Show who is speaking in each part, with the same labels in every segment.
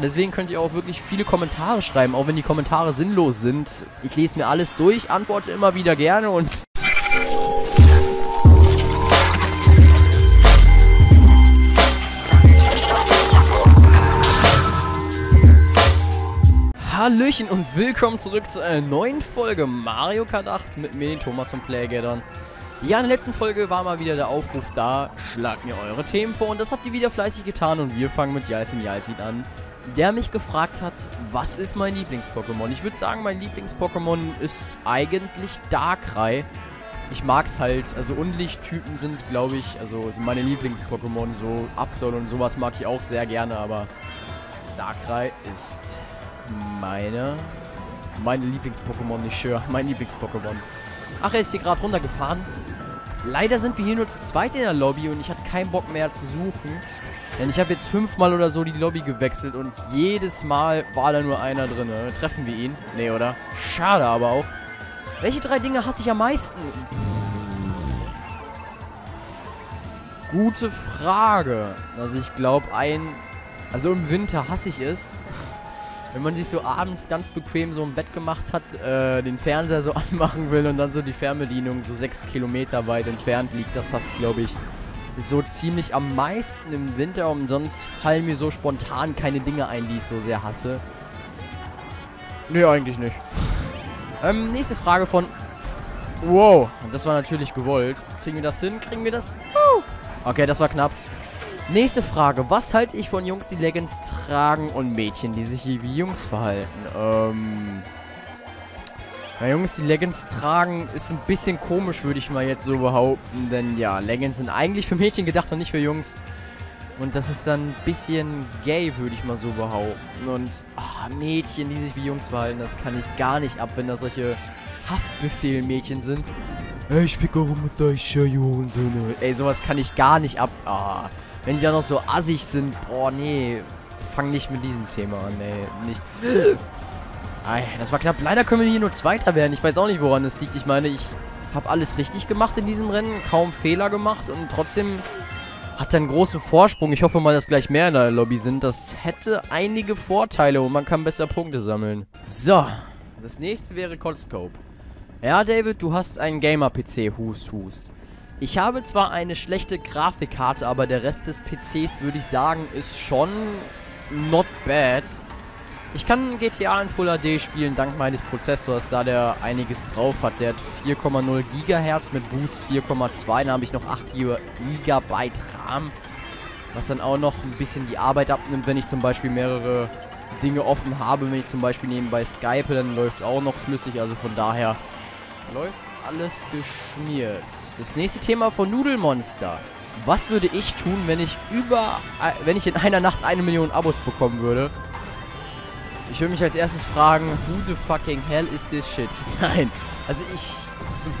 Speaker 1: Deswegen könnt ihr auch wirklich viele Kommentare schreiben, auch wenn die Kommentare sinnlos sind. Ich lese mir alles durch, antworte immer wieder gerne und Hallöchen und willkommen zurück zu einer neuen Folge Mario Kart 8 mit mir, Thomas von Playgathern. Ja, in der letzten Folge war mal wieder der Aufruf da, schlagt mir eure Themen vor und das habt ihr wieder fleißig getan und wir fangen mit Jalsin Jalsin an, der mich gefragt hat, was ist mein Lieblings-Pokémon? Ich würde sagen, mein Lieblings-Pokémon ist eigentlich Darkrai. Ich mag es halt, also Unlicht-Typen sind, glaube ich, also sind meine Lieblings-Pokémon, so Absol und sowas mag ich auch sehr gerne, aber Darkrai ist meine, meine Lieblings-Pokémon, nicht sure, mein Lieblings-Pokémon. Ach, er ist hier gerade runtergefahren. Leider sind wir hier nur zu zweit in der Lobby und ich hatte keinen Bock mehr zu suchen. Denn ich habe jetzt fünfmal oder so die Lobby gewechselt und jedes Mal war da nur einer drin. Treffen wir ihn? Nee, oder? Schade aber auch. Welche drei Dinge hasse ich am meisten? Gute Frage. Also ich glaube ein... Also im Winter hasse ich es, wenn man sich so abends ganz bequem so im Bett gemacht hat, äh, den Fernseher so anmachen will und dann so die Fernbedienung so sechs Kilometer weit entfernt liegt, das hast glaube ich so ziemlich am meisten im Winter und sonst fallen mir so spontan keine Dinge ein, die ich so sehr hasse. Nee, eigentlich nicht. Ähm, nächste Frage von... Wow, das war natürlich gewollt. Kriegen wir das hin? Kriegen wir das? Okay, das war knapp. Nächste Frage. Was halte ich von Jungs, die Leggings tragen und Mädchen, die sich wie Jungs verhalten? Ähm... Na, Jungs, die Leggings tragen, ist ein bisschen komisch, würde ich mal jetzt so behaupten. Denn ja, Leggings sind eigentlich für Mädchen gedacht und nicht für Jungs. Und das ist dann ein bisschen gay, würde ich mal so behaupten. Und ah, Mädchen, die sich wie Jungs verhalten, das kann ich gar nicht ab, wenn das solche Haftbefehl-Mädchen sind. Ey, ich fick auch mit euch, Jungen. Ey, sowas kann ich gar nicht ab. Ah, wenn die dann noch so assig sind, boah, nee. Fang nicht mit diesem Thema an, ey. Nicht. Ei, das war knapp. Leider können wir hier nur Zweiter werden. Ich weiß auch nicht, woran das liegt. Ich meine, ich habe alles richtig gemacht in diesem Rennen. Kaum Fehler gemacht und trotzdem hat er einen großen Vorsprung. Ich hoffe mal, dass gleich mehr in der Lobby sind. Das hätte einige Vorteile und man kann besser Punkte sammeln. So, das nächste wäre Coldscope. Ja, David, du hast einen Gamer-PC. Hust, hust. Ich habe zwar eine schlechte Grafikkarte, aber der Rest des PCs, würde ich sagen, ist schon not bad. Ich kann GTA in Full HD spielen, dank meines Prozessors, da der einiges drauf hat. Der hat 4,0 GHz mit Boost 4,2. Dann habe ich noch 8 GB RAM. Was dann auch noch ein bisschen die Arbeit abnimmt, wenn ich zum Beispiel mehrere Dinge offen habe. Wenn ich zum Beispiel nebenbei Skype, dann läuft es auch noch flüssig. Also von daher läuft alles geschmiert. Das nächste Thema von Nudelmonster. Was würde ich tun, wenn ich über, äh, wenn ich in einer Nacht eine Million Abos bekommen würde? Ich würde mich als erstes fragen, who the fucking hell is this shit? Nein, also ich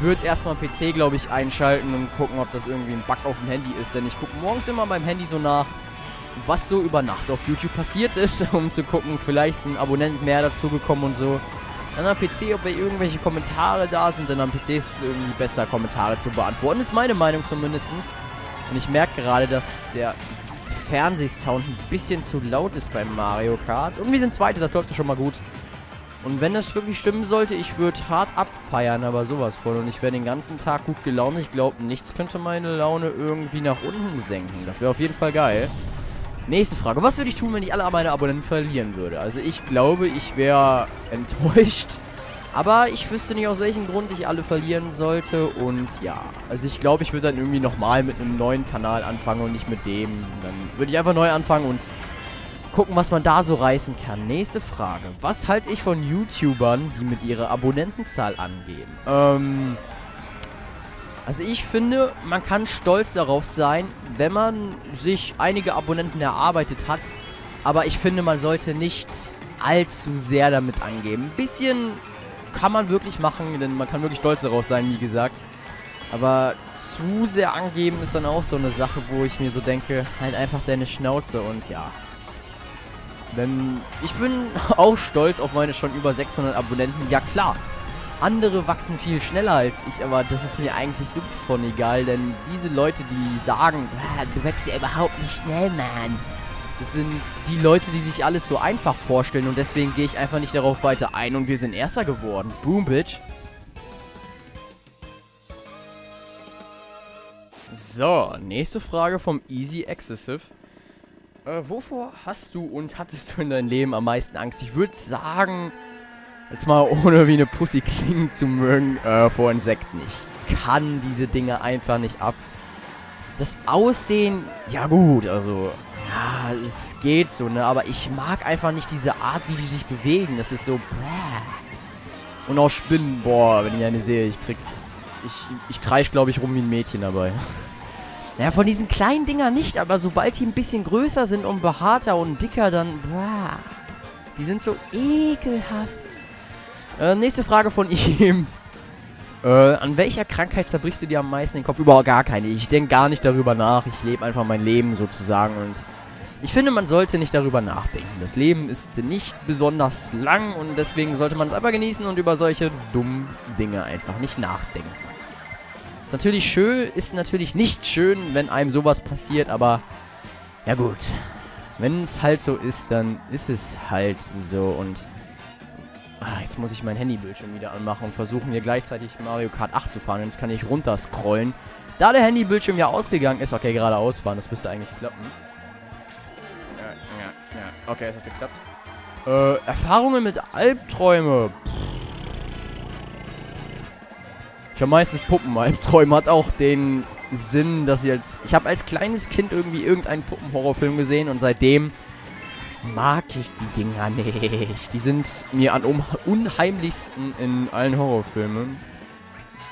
Speaker 1: würde erstmal PC, glaube ich, einschalten und gucken, ob das irgendwie ein Bug auf dem Handy ist. Denn ich gucke morgens immer beim Handy so nach, was so über Nacht auf YouTube passiert ist, um zu gucken, vielleicht ist ein Abonnent mehr dazugekommen und so. Dann am PC, ob irgendwelche Kommentare da sind, denn am PC ist es irgendwie besser, Kommentare zu beantworten. Ist meine Meinung zumindest. Und ich merke gerade, dass der Fernsehsound ein bisschen zu laut ist beim Mario Kart. Und wir sind Zweite, das läuft schon mal gut. Und wenn das wirklich stimmen sollte, ich würde hart abfeiern, aber sowas von. Und ich wäre den ganzen Tag gut gelaunt. Ich glaube, nichts könnte meine Laune irgendwie nach unten senken. Das wäre auf jeden Fall geil. Nächste Frage. Was würde ich tun, wenn ich alle meine Abonnenten verlieren würde? Also ich glaube, ich wäre enttäuscht. Aber ich wüsste nicht, aus welchem Grund ich alle verlieren sollte. Und ja, also ich glaube, ich würde dann irgendwie nochmal mit einem neuen Kanal anfangen und nicht mit dem. Dann würde ich einfach neu anfangen und gucken, was man da so reißen kann. Nächste Frage. Was halte ich von YouTubern, die mit ihrer Abonnentenzahl angeben? Ähm... Also ich finde, man kann stolz darauf sein, wenn man sich einige Abonnenten erarbeitet hat. Aber ich finde, man sollte nicht allzu sehr damit angeben. Ein bisschen kann man wirklich machen, denn man kann wirklich stolz darauf sein, wie gesagt. Aber zu sehr angeben ist dann auch so eine Sache, wo ich mir so denke, halt einfach deine Schnauze und ja. Denn ich bin auch stolz auf meine schon über 600 Abonnenten. Ja klar, andere wachsen viel schneller als ich, aber das ist mir eigentlich sowas von egal, denn diese Leute, die sagen, du wächst ja überhaupt nicht schnell, man. Das sind die Leute, die sich alles so einfach vorstellen und deswegen gehe ich einfach nicht darauf weiter ein und wir sind Erster geworden. Boom, Bitch. So, nächste Frage vom Easy Excessive. Äh, wovor hast du und hattest du in deinem Leben am meisten Angst? Ich würde sagen, jetzt mal ohne wie eine Pussy klingen zu mögen, äh, vor Insekten. Ich kann diese Dinge einfach nicht ab. Das Aussehen, ja gut, also ja, es geht so, ne? Aber ich mag einfach nicht diese Art, wie die sich bewegen. Das ist so. Bläh. Und auch Spinnen, boah, wenn ich eine sehe, ich krieg. Ich, ich kreisch, glaube ich, rum wie ein Mädchen dabei. Naja, von diesen kleinen Dingern nicht, aber sobald die ein bisschen größer sind und behaarter und dicker, dann. Boah, die sind so ekelhaft. Äh, nächste Frage von ihm. Äh, an welcher Krankheit zerbrichst du dir am meisten den Kopf? Überhaupt gar keine. Ich denke gar nicht darüber nach. Ich lebe einfach mein Leben sozusagen und ich finde, man sollte nicht darüber nachdenken. Das Leben ist nicht besonders lang und deswegen sollte man es aber genießen und über solche dummen Dinge einfach nicht nachdenken. Ist natürlich schön, ist natürlich nicht schön, wenn einem sowas passiert, aber ja gut. Wenn es halt so ist, dann ist es halt so und ah, jetzt muss ich mein Handybildschirm wieder anmachen und versuchen hier gleichzeitig Mario Kart 8 zu fahren. Jetzt kann ich runterscrollen. Da der Handybildschirm ja ausgegangen ist, okay, geradeaus fahren, das müsste eigentlich klappen. Okay, es hat geklappt. Äh, Erfahrungen mit Albträume. Ich habe meistens Puppenalbträume. Hat auch den Sinn, dass ich als... Ich habe als kleines Kind irgendwie irgendeinen Puppenhorrorfilm gesehen und seitdem mag ich die Dinger nicht. Die sind mir am unheimlichsten in allen Horrorfilmen.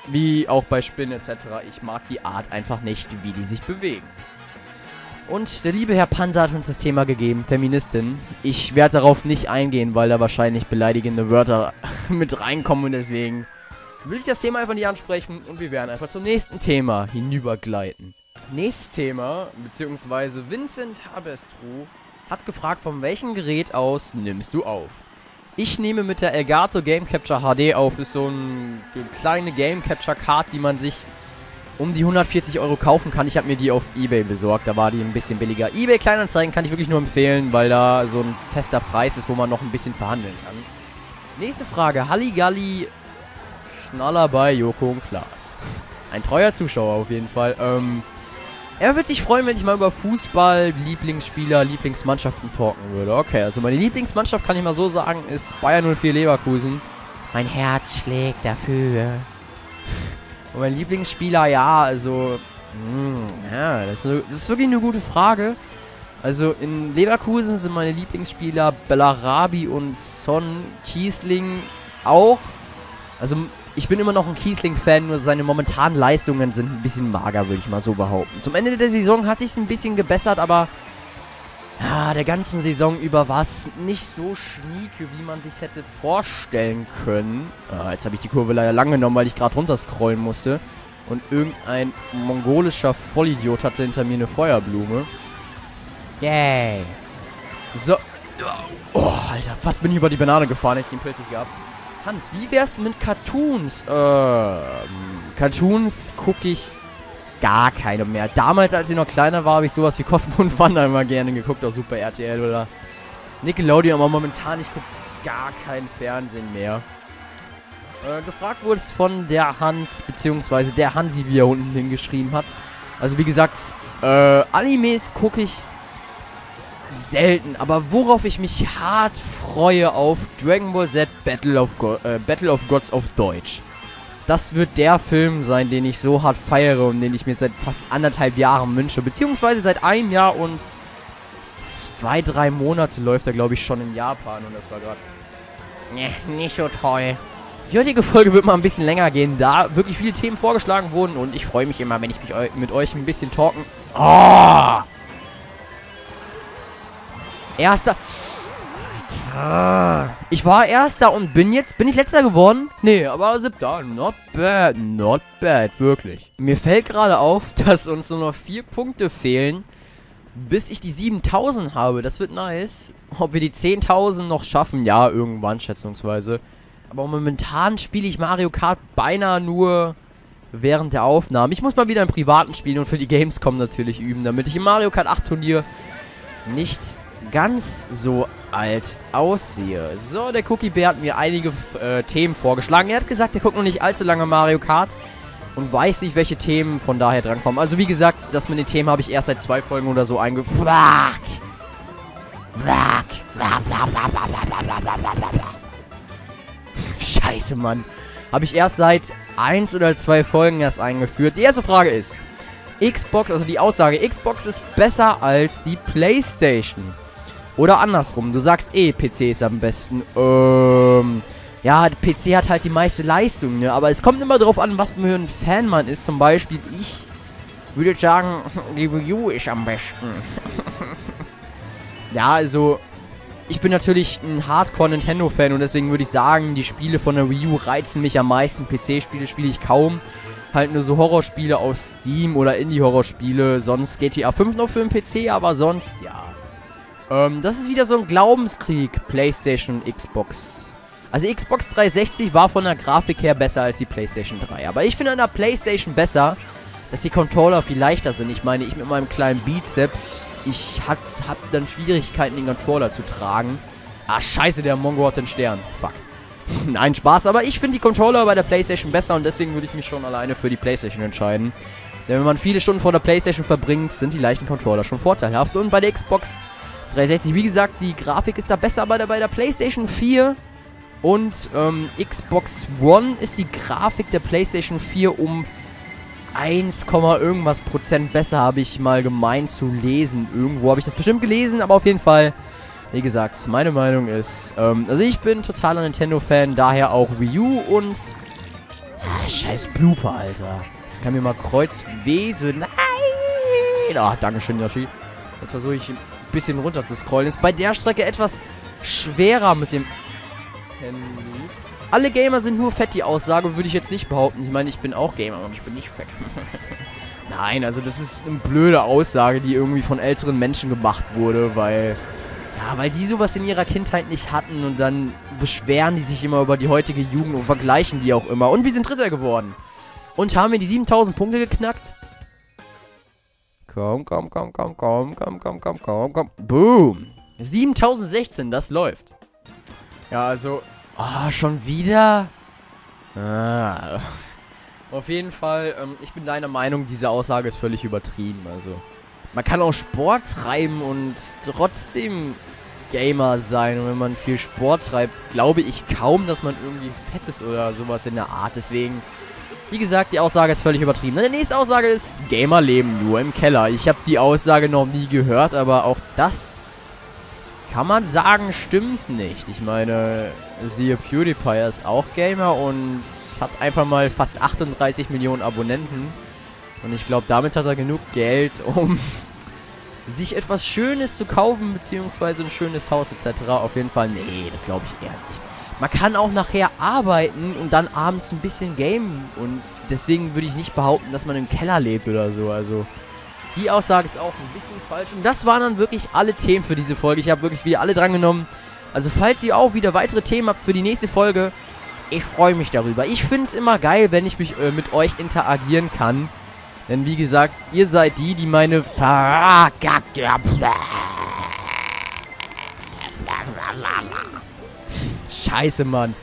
Speaker 1: Wie auch bei Spinnen etc. Ich mag die Art einfach nicht, wie die sich bewegen. Und der liebe Herr Panzer hat uns das Thema gegeben, Feministin. Ich werde darauf nicht eingehen, weil da wahrscheinlich beleidigende Wörter mit reinkommen und deswegen will ich das Thema einfach nicht ansprechen und wir werden einfach zum nächsten Thema hinübergleiten. Nächstes Thema, beziehungsweise Vincent Habestru hat gefragt, von welchem Gerät aus nimmst du auf? Ich nehme mit der Elgato Game Capture HD auf. Ist so ein, eine kleine Game Capture Card, die man sich um die 140 Euro kaufen kann. Ich habe mir die auf Ebay besorgt, da war die ein bisschen billiger. Ebay Kleinanzeigen kann ich wirklich nur empfehlen, weil da so ein fester Preis ist, wo man noch ein bisschen verhandeln kann. Nächste Frage. Halligalli Schnaller bei Joko und Klaas. Ein treuer Zuschauer auf jeden Fall. Ähm, er würde sich freuen, wenn ich mal über Fußball, Lieblingsspieler, Lieblingsmannschaften talken würde. Okay, also meine Lieblingsmannschaft, kann ich mal so sagen, ist Bayern 04 Leverkusen. Mein Herz schlägt dafür. Und mein Lieblingsspieler, ja, also. Mh, hm, ja, das ist, das ist wirklich eine gute Frage. Also in Leverkusen sind meine Lieblingsspieler Bellarabi und Son Kiesling auch. Also ich bin immer noch ein Kiesling-Fan, nur seine momentanen Leistungen sind ein bisschen mager, würde ich mal so behaupten. Zum Ende der Saison hat sich es ein bisschen gebessert, aber ja, der ganzen Saison über war es nicht so schnieke, wie man sich hätte vorstellen können. Ah, jetzt habe ich die Kurve leider lang genommen, weil ich gerade runterscrollen musste. Und irgendein mongolischer Vollidiot hatte hinter mir eine Feuerblume. Yay. So. Oh, Alter, fast bin ich über die Banane gefahren, hätte ich den Pilz nicht gehabt. Hans, wie wär's mit Cartoons? Ähm, Cartoons gucke ich gar keine mehr. Damals, als ich noch kleiner war, habe ich sowas wie Cosmo und Wanda immer gerne geguckt auf Super RTL oder Nickelodeon, aber momentan, ich gucke gar kein Fernsehen mehr. Äh, gefragt wurde es von der Hans, beziehungsweise der Hansi, wie er unten hingeschrieben hat. Also wie gesagt, äh, Animes gucke ich selten, aber worauf ich mich hart freue auf Dragon Ball Z Battle of, Go äh, Battle of Gods auf Deutsch das wird der Film sein, den ich so hart feiere und den ich mir seit fast anderthalb Jahren wünsche. Beziehungsweise seit einem Jahr und zwei, drei Monate läuft er, glaube ich, schon in Japan. Und das war gerade nee, nicht so toll. Die heutige Folge wird mal ein bisschen länger gehen, da wirklich viele Themen vorgeschlagen wurden. Und ich freue mich immer, wenn ich mich eu mit euch ein bisschen talken... Oh! Erster... Ah, ich war Erster und bin jetzt... Bin ich Letzter geworden? Nee, aber Siebter. Not bad, not bad, wirklich. Mir fällt gerade auf, dass uns nur noch vier Punkte fehlen, bis ich die 7000 habe. Das wird nice. Ob wir die 10.000 noch schaffen? Ja, irgendwann schätzungsweise. Aber momentan spiele ich Mario Kart beinahe nur während der Aufnahme. Ich muss mal wieder im privaten spielen und für die Gamescom natürlich üben, damit ich im Mario Kart 8 Turnier nicht ganz so alt aussehe. So, der Cookie Bear hat mir einige äh, Themen vorgeschlagen. Er hat gesagt, er guckt noch nicht allzu lange Mario Kart und weiß nicht, welche Themen von daher drankommen. Also wie gesagt, das mit den Themen habe ich erst seit zwei Folgen oder so eingeführt. Scheiße, Mann. Habe ich erst seit eins oder zwei Folgen erst eingeführt. Die erste Frage ist, Xbox, also die Aussage, Xbox ist besser als die Playstation. Oder andersrum, du sagst eh, PC ist am besten. Ähm, ja, PC hat halt die meiste Leistung, ne? Aber es kommt immer darauf an, was für ein Fan man ist. Zum Beispiel, ich würde sagen, die Wii U ist am besten. ja, also, ich bin natürlich ein Hardcore-Nintendo-Fan und deswegen würde ich sagen, die Spiele von der Wii U reizen mich am meisten. PC-Spiele spiele ich kaum. Halt nur so Horrorspiele aus Steam oder Indie-Horrorspiele. Sonst GTA 5 noch für den PC, aber sonst, ja. Ähm, das ist wieder so ein Glaubenskrieg, PlayStation und Xbox. Also Xbox 360 war von der Grafik her besser als die PlayStation 3. Aber ich finde an der PlayStation besser, dass die Controller viel leichter sind. Ich meine, ich mit meinem kleinen Bizeps, ich hat, hab dann Schwierigkeiten, den Controller zu tragen. Ah, scheiße, der Mongo hat den Stern. Fuck. Nein, Spaß, aber ich finde die Controller bei der Playstation besser und deswegen würde ich mich schon alleine für die Playstation entscheiden. Denn wenn man viele Stunden vor der Playstation verbringt, sind die leichten Controller schon vorteilhaft. Und bei der Xbox 360, wie gesagt, die Grafik ist da besser bei der, bei der Playstation 4. Und ähm, Xbox One ist die Grafik der Playstation 4 um 1, irgendwas Prozent besser, habe ich mal gemeint zu lesen. Irgendwo habe ich das bestimmt gelesen, aber auf jeden Fall, wie gesagt, meine Meinung ist, ähm, also ich bin totaler Nintendo-Fan, daher auch Wii U und... Ah, scheiß Blooper, Alter. Kann mir mal Kreuzwesen... Nein! Ah, Dankeschön, Yoshi. Jetzt versuche ich bisschen runter zu scrollen. Ist bei der Strecke etwas schwerer mit dem Handy. Alle Gamer sind nur fett, die Aussage würde ich jetzt nicht behaupten. Ich meine, ich bin auch Gamer und ich bin nicht fett. Nein, also das ist eine blöde Aussage, die irgendwie von älteren Menschen gemacht wurde, weil... Ja, weil die sowas in ihrer Kindheit nicht hatten und dann beschweren die sich immer über die heutige Jugend und vergleichen die auch immer. Und wir sind Dritter geworden. Und haben wir die 7000 Punkte geknackt? Komm, komm, komm, komm, komm, komm, komm, komm, komm, komm. Boom. 7016, das läuft. Ja, also Oh, schon wieder? Ah. Auf jeden Fall, ähm, ich bin deiner Meinung, diese Aussage ist völlig übertrieben. Also, man kann auch Sport treiben und trotzdem Gamer sein. Und wenn man viel Sport treibt, glaube ich kaum, dass man irgendwie fett ist oder sowas in der Art. Deswegen, wie gesagt, die Aussage ist völlig übertrieben. Die nächste Aussage ist, Gamer leben nur im Keller. Ich habe die Aussage noch nie gehört, aber auch das kann man sagen, stimmt nicht. Ich meine, siehe PewDiePie ist auch Gamer und hat einfach mal fast 38 Millionen Abonnenten. Und ich glaube, damit hat er genug Geld, um sich etwas Schönes zu kaufen, beziehungsweise ein schönes Haus etc. Auf jeden Fall, nee, das glaube ich eher nicht. Man kann auch nachher arbeiten und dann abends ein bisschen gamen. Und deswegen würde ich nicht behaupten, dass man im Keller lebt oder so. Also, die Aussage ist auch ein bisschen falsch. Und das waren dann wirklich alle Themen für diese Folge. Ich habe wirklich wieder alle drangenommen. Also falls ihr auch wieder weitere Themen habt für die nächste Folge, ich freue mich darüber. Ich finde es immer geil, wenn ich mich äh, mit euch interagieren kann. Denn wie gesagt, ihr seid die, die meine Scheiße, Mann.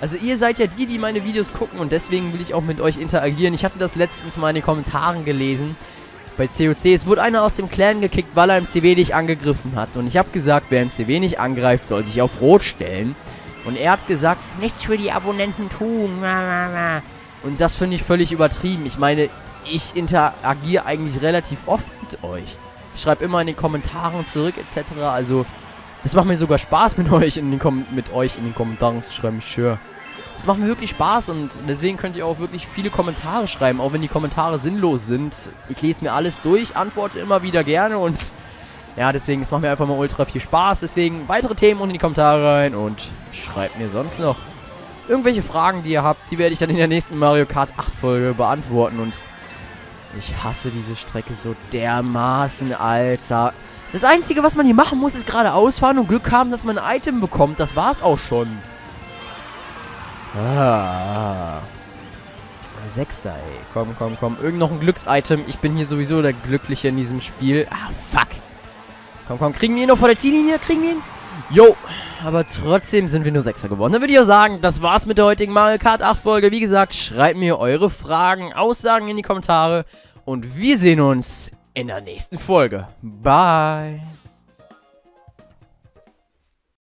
Speaker 1: Also ihr seid ja die, die meine Videos gucken und deswegen will ich auch mit euch interagieren. Ich hatte das letztens mal in den Kommentaren gelesen bei COC. Es wurde einer aus dem Clan gekickt, weil er im CW nicht angegriffen hat. Und ich habe gesagt, wer im CW nicht angreift, soll sich auf Rot stellen. Und er hat gesagt, nichts für die Abonnenten tun. Und das finde ich völlig übertrieben. Ich meine, ich interagiere eigentlich relativ oft mit euch. Ich schreibe immer in den Kommentaren zurück etc. Also, das macht mir sogar Spaß mit euch in den, Kom mit euch in den Kommentaren zu schreiben. Ich schwöre. Es macht mir wirklich Spaß und deswegen könnt ihr auch wirklich viele Kommentare schreiben, auch wenn die Kommentare sinnlos sind. Ich lese mir alles durch, antworte immer wieder gerne und ja, deswegen, es macht mir einfach mal ultra viel Spaß. Deswegen weitere Themen unten in die Kommentare rein und schreibt mir sonst noch irgendwelche Fragen, die ihr habt. Die werde ich dann in der nächsten Mario Kart 8 Folge beantworten und ich hasse diese Strecke so dermaßen, Alter. Das Einzige, was man hier machen muss, ist gerade ausfahren und Glück haben, dass man ein Item bekommt. Das war's auch schon. Ah. Sechser, ey. Komm, komm, komm. Irgend noch ein Glücksitem. Ich bin hier sowieso der Glückliche in diesem Spiel. Ah, fuck. Komm, komm, kriegen wir ihn noch vor der Ziellinie? Kriegen wir ihn? Jo, aber trotzdem sind wir nur Sechster geworden. Dann würde ich auch sagen, das war's mit der heutigen Mario Kart 8 Folge. Wie gesagt, schreibt mir eure Fragen, Aussagen in die Kommentare. Und wir sehen uns in der nächsten Folge. Bye.